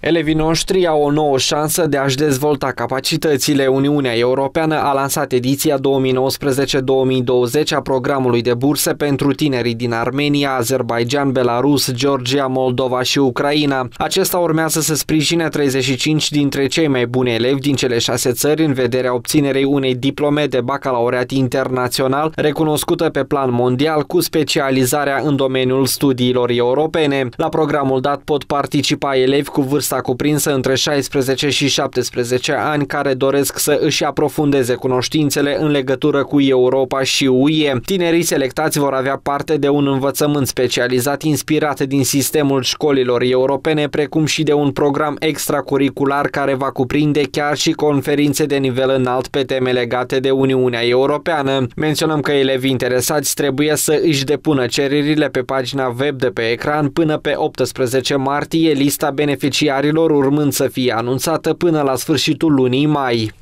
Elevii noștri au o nouă șansă de a-și dezvolta capacitățile. Uniunea Europeană a lansat ediția 2019-2020 a programului de burse pentru tinerii din Armenia, Azerbaijan, Belarus, Georgia, Moldova și Ucraina. Acesta urmează să sprijine 35 dintre cei mai buni elevi din cele șase țări în vederea obținerei unei diplome de bacalaureat internațional recunoscută pe plan mondial cu specializarea în domeniul studiilor europene. La programul dat pot participa elevi cu vârstă vârsta cuprinsă între 16 și 17 ani care doresc să își aprofundeze cunoștințele în legătură cu Europa și UE. Tinerii selectați vor avea parte de un învățământ specializat inspirat din sistemul școlilor europene, precum și de un program extracurricular care va cuprinde chiar și conferințe de nivel înalt pe teme legate de Uniunea Europeană. Menționăm că elevii interesați trebuie să își depună cererile pe pagina web de pe ecran până pe 18 martie, lista beneficiarilor urmând să fie anunțată până la sfârșitul lunii mai.